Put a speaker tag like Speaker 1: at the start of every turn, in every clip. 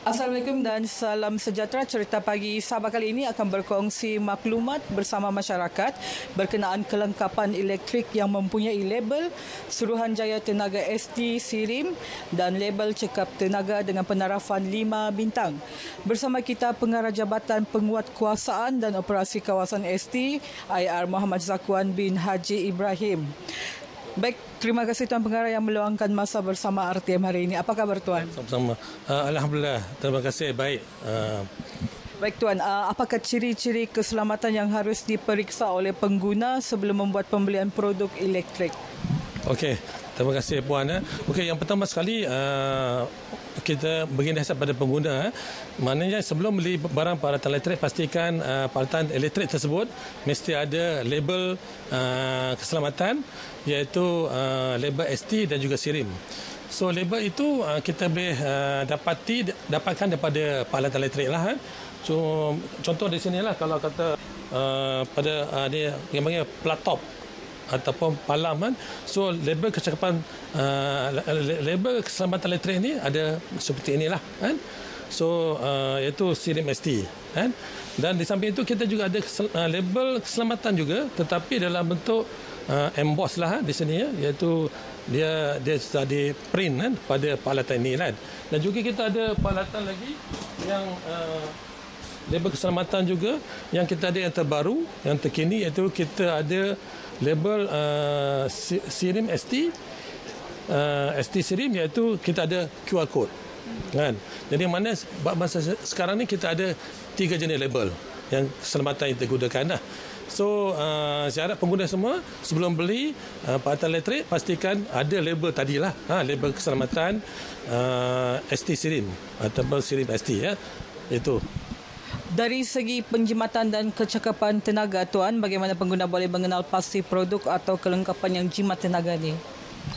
Speaker 1: Assalamualaikum dan salam sejahtera. Cerita pagi Sabah kali ini akan berkongsi maklumat bersama masyarakat berkenaan kelengkapan elektrik yang mempunyai label Suruhanjaya Tenaga ST Sirim dan label cekap tenaga dengan penarafan 5 bintang. Bersama kita Pengarah Jabatan Penguatkuasaan dan Operasi Kawasan ST IR Muhammad Zakuan bin Haji Ibrahim. Baik, terima kasih Tuan Pengarah yang meluangkan masa bersama RTM hari ini. Apa kabar Tuan?
Speaker 2: Sama-sama. Uh, Alhamdulillah. Terima kasih. Baik. Uh,
Speaker 1: Baik Tuan, uh, apakah ciri-ciri keselamatan yang harus diperiksa oleh pengguna sebelum membuat pembelian produk elektrik?
Speaker 2: Okey. Terima kasih Puan. Eh. Okey, yang pertama sekali uh, kita bagi nasihat pada pengguna. Eh. Maknanya sebelum beli barang peralatan elektrik, pastikan uh, peralatan elektrik tersebut mesti ada label uh, keselamatan iaitu uh, label ST dan juga SIRIM. So label itu uh, kita boleh uh, dapati dapatkan daripada peralatan elektrik lah. Eh. So, contoh di sini lah kalau kata uh, pada uh, dia yang panggil plat top ataupun palam kan. So label kecakapan uh, label keselamatan elektrik ini ada seperti inilah kan. So uh, iaitu Sirim ST kan. Dan di samping itu kita juga ada uh, label keselamatan juga tetapi dalam bentuk uh, emboss lah di sini ya iaitu dia dia sudah di print kan pada peralatan ini kan. Dan juga kita ada peralatan lagi yang uh, label keselamatan juga. Yang kita ada yang terbaru yang terkini iaitu kita ada label uh, Sirim ST uh, ST Sirim iaitu kita ada QR code. Kan? Jadi mana masa sekarang ni kita ada tiga jenis label yang keselamatan yang digunakan dah So uh, saya harap pengguna semua sebelum beli uh, peralatan elektrik pastikan ada label tadilah ha, label keselamatan uh, ST Sirim ataupun Sirim ST ya. Itu
Speaker 1: dari segi penjimatan dan kecakapan tenaga tuan, bagaimana pengguna boleh mengenal pasti produk atau kelengkapan yang jimat tenaga ni?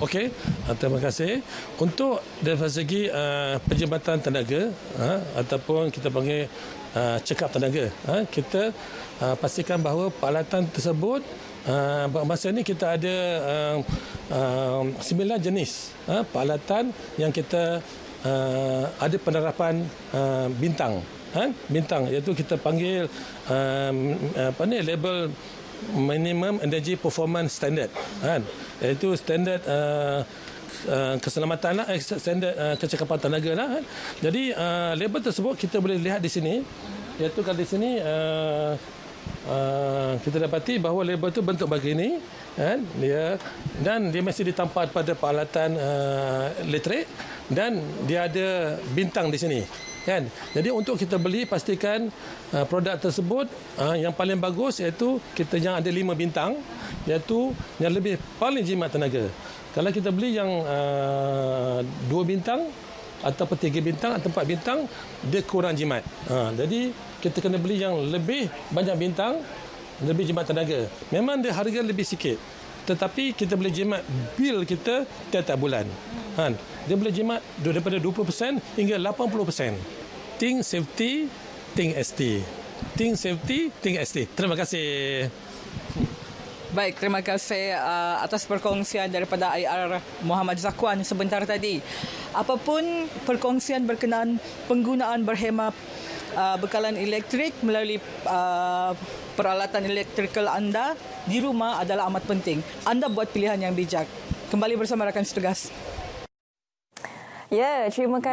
Speaker 2: Okey, uh, terima kasih. Untuk dari segi uh, penjimatan tenaga uh, ataupun kita panggil uh, cekap tenaga, uh, kita uh, pastikan bahawa peralatan tersebut uh, masa ini kita ada uh, uh, sembilan jenis uh, peralatan yang kita uh, ada penerapan uh, bintang ha? bintang. Iaitu kita panggil um, apa ni label minimum energy performance standard. Kan iaitu standard uh, uh, keselamatan lah eh, standard uh, kecekapan tenaga lah kan jadi uh, label tersebut kita boleh lihat di sini. Iaitu kalau di sini uh, Uh, kita dapati bahawa label itu bentuk begini kan? Dia dan dia mesti ditampar pada peralatan uh, elektrik dan dia ada bintang di sini kan? Jadi untuk kita beli pastikan uh, produk tersebut uh, yang paling bagus iaitu kita yang ada lima bintang iaitu yang lebih paling jimat tenaga. Kalau kita beli yang uh, dua bintang ataupun tiga bintang atau empat bintang dia kurang jimat. Uh, jadi kita kena beli yang lebih banyak bintang lebih jimat tenaga. Memang dia harga lebih sikit tetapi kita boleh jimat bil kita tiap-tiap bulan. Kan dia boleh jimat daripada 20% hingga 80% think safety think ST think safety think ST terima kasih
Speaker 1: Baik, terima kasih uh, atas perkongsian daripada IR Muhammad Zakwan sebentar tadi. Apapun perkongsian berkenaan penggunaan berhemat uh, bekalan elektrik melalui uh, peralatan elektrikal anda di rumah adalah amat penting. Anda buat pilihan yang bijak. Kembali bersama rakan setugas.
Speaker 3: Ya, terima kasih.